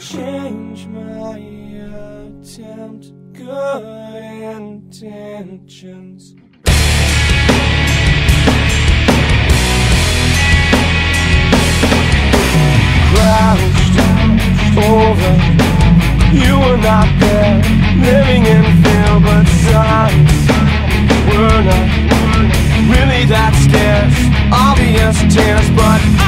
change my attempt. Good intentions. Crouched over. You were not there Living in fear but signs Were not. Really that scarce. Obvious tears but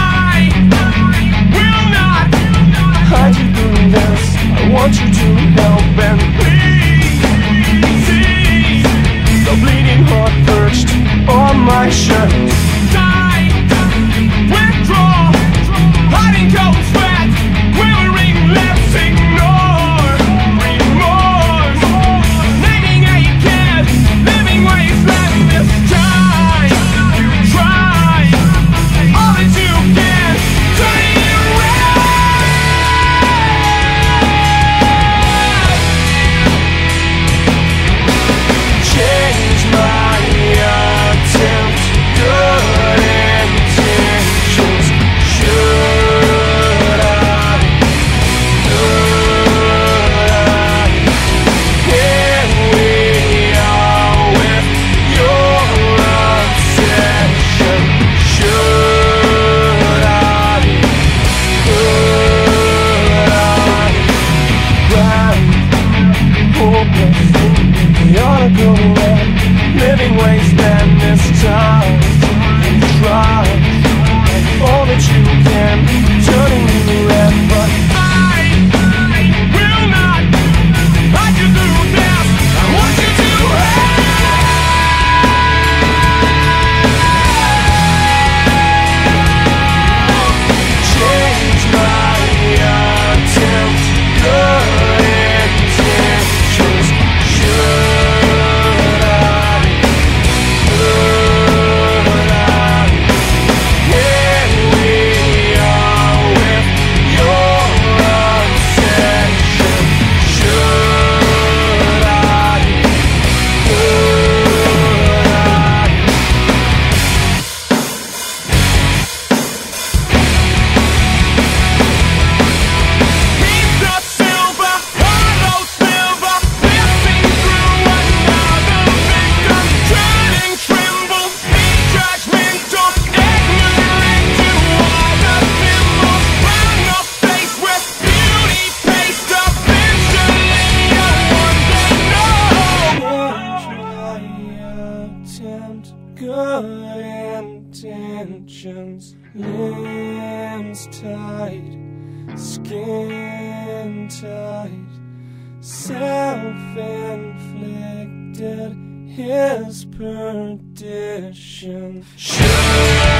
You're the cool living wasteland this time good intentions, limbs tight, skin tight, self-inflicted, his perdition. Sure.